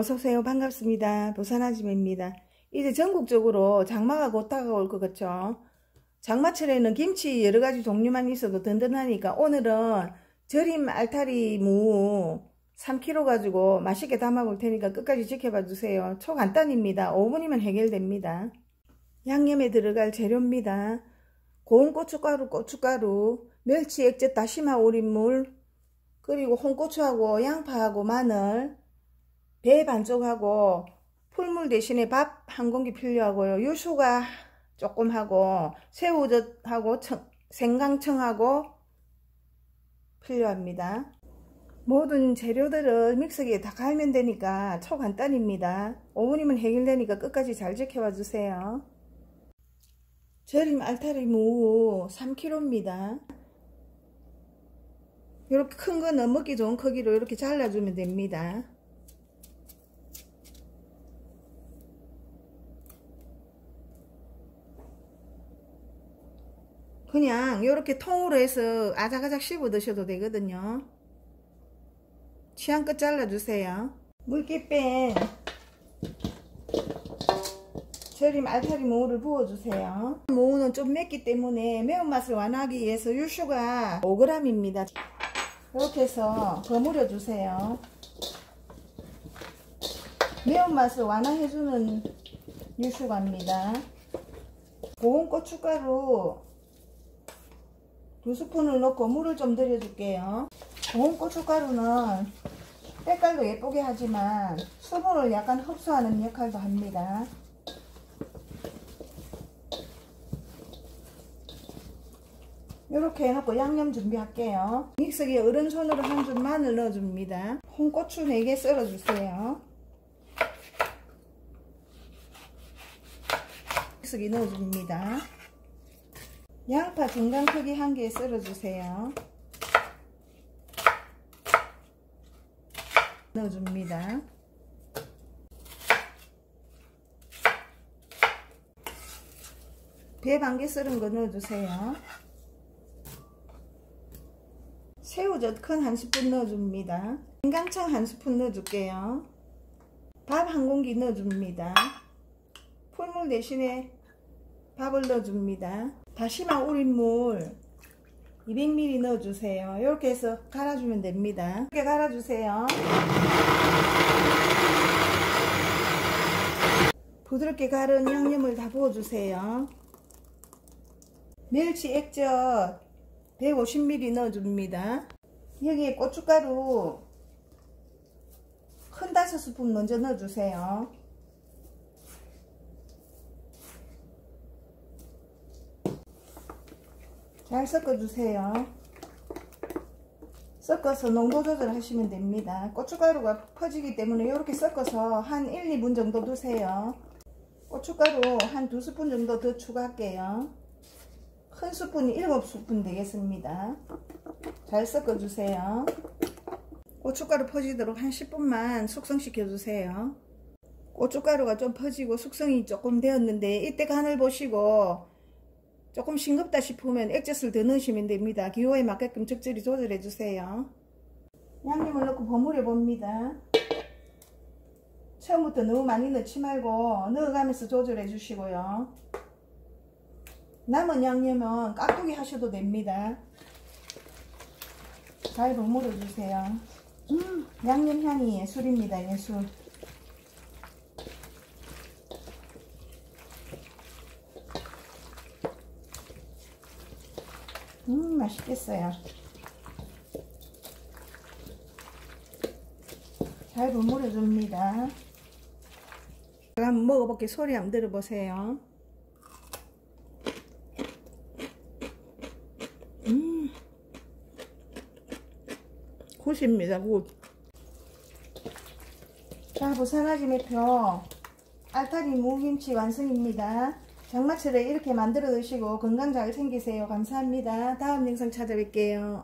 어서오세요. 반갑습니다. 부산아줌입니다. 이제 전국적으로 장마가 곧 다가올 것 같죠? 장마철에는 김치 여러가지 종류만 있어도 든든하니까 오늘은 절임 알타리 무 3kg 가지고 맛있게 담아 볼 테니까 끝까지 지켜봐 주세요. 초간단입니다. 5분이면 해결됩니다. 양념에 들어갈 재료입니다. 고운 고춧가루, 고춧가루, 멸치 액젓, 다시마 오린물, 그리고 홍고추하고 양파하고 마늘, 배 반쪽하고 풀물 대신에 밥 한 공기 필요하고요. 유수가 조금 하고 새우젓하고 청, 생강청하고 필요합니다. 모든 재료들을 믹서기에 다 갈면 되니까 초간단입니다. 5분이면 해결되니까 끝까지 잘 지켜봐 주세요. 절임 알타리 무 3kg입니다. 이렇게 큰 거는 먹기 좋은 크기로 이렇게 잘라주면 됩니다. 그냥 이렇게 통으로 해서 아작아작 씹어 드셔도 되거든요. 취향껏 잘라주세요. 물기 뺀 절임 알타리 무를 부어주세요. 무는 좀 맵기 때문에 매운맛을 완화하기 위해서 유슈가 5g입니다. 이렇게 해서 버무려 주세요. 매운맛을 완화해주는 유슈가입니다. 고운 고춧가루 두 스푼을 넣고 물을 좀 들여줄게요. 고운 고춧가루는 색깔도 예쁘게 하지만 수분을 약간 흡수하는 역할도 합니다. 이렇게 해놓고 양념 준비할게요. 믹서기에 어른 손으로 한 줌 마늘 넣어줍니다. 홍고추 4개 썰어주세요. 믹서기 넣어줍니다. 양파 중간 크기 한 개 썰어주세요. 넣어줍니다. 배 반 개 썰은 거 넣어주세요. 새우젓 큰 한 스푼 넣어줍니다. 생강청 한 스푼 넣어줄게요. 밥 한 공기 넣어줍니다. 풀물 대신에 밥을 넣어줍니다. 다시마 우린 물 200ml 넣어주세요. 이렇게 해서 갈아주면 됩니다. 이렇게 갈아주세요. 부드럽게 갈은 양념을 다 부어주세요. 멸치 액젓 150ml 넣어줍니다. 여기에 고춧가루 큰 다섯 스푼 먼저 넣어주세요. 잘 섞어주세요. 섞어서 농도 조절하시면 됩니다. 고춧가루가 퍼지기 때문에 이렇게 섞어서 한 1, 2분 정도 두세요. 고춧가루 한 2스푼 정도 더 추가할게요. 큰 스푼이 7스푼 되겠습니다. 잘 섞어주세요. 고춧가루 퍼지도록 한 10분만 숙성시켜 주세요. 고춧가루가 좀 퍼지고 숙성이 조금 되었는데 이때 간을 보시고 조금 싱겁다 싶으면 액젓을 더 넣으시면 됩니다. 기호에 맞게끔 적절히 조절해 주세요. 양념을 넣고 버무려 봅니다. 처음부터 너무 많이 넣지 말고 넣어가면서 조절해 주시고요. 남은 양념은 깍두기 하셔도 됩니다. 잘 버무려 주세요. 음, 양념 향이 예술입니다. 예술. 음 맛있겠어요. 잘 버무려 줍니다. 제가 한번 먹어볼게 소리 한번 들어보세요. 음 good입니다 good. 자, 부산아지매표 알타리 무김치 완성입니다. 장마철에 이렇게 만들어 드시고 건강 잘 챙기세요. 감사합니다. 다음 영상 찾아뵐게요.